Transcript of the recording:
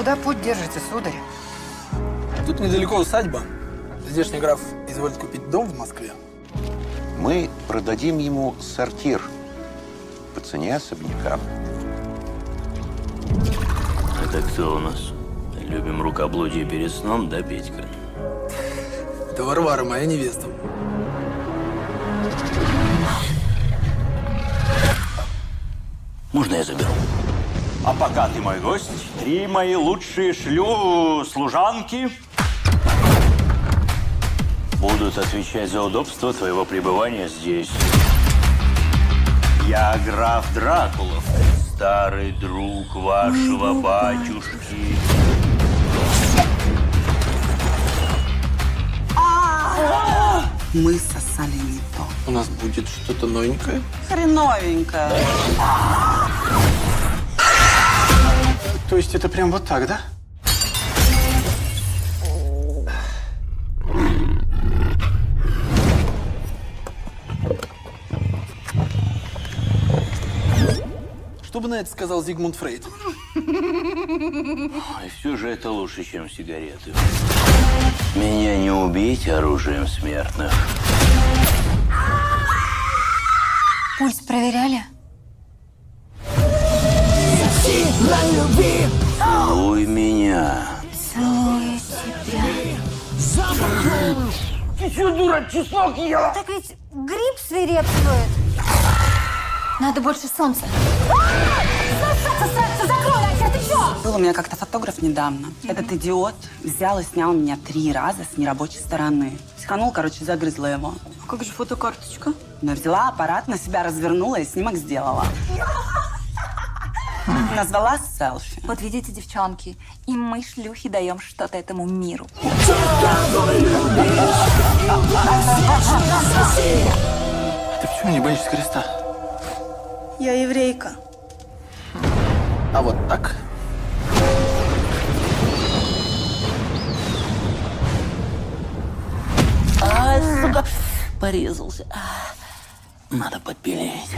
Куда путь держите, сударь? Тут недалеко усадьба. Здешний граф изволит купить дом в Москве. Мы продадим ему сортир по цене особняка. Это кто у нас? Любим рукоблудие перед сном, да, Петька? Это Варвара, моя невеста. Можно я заберу? А пока ты мой гость, три мои лучшие шлю служанки будут отвечать за удобство твоего пребывания здесь. Я граф Дракулов, старый друг вашего батюшки. Мы сосали не то. У нас будет что-то новенькое. Хреновенько. То есть это прям вот так, да? Что бы на это сказал Зигмунд Фрейд? И все же это лучше, чем сигареты. Меня не убить оружием смертных. Пульс проверяли? Ты что, дура, чеснок ела? Так ведь гриб свирепствует. Надо больше солнца. Закрой, Ася, ты что? Был у меня как-то фотограф недавно. Этот идиот взял и снял меня три раза с нерабочей стороны. Психанул, короче, загрызла его. Как же фотокарточка? Но взяла аппарат, на себя развернула и снимок сделала. Назвала селфи. Вот видите, девчонки, и мы, шлюхи, даем что-то этому миру. Ты почему не боишься креста? Я еврейка. А вот так. Ай, сука, порезался. Надо подпилить.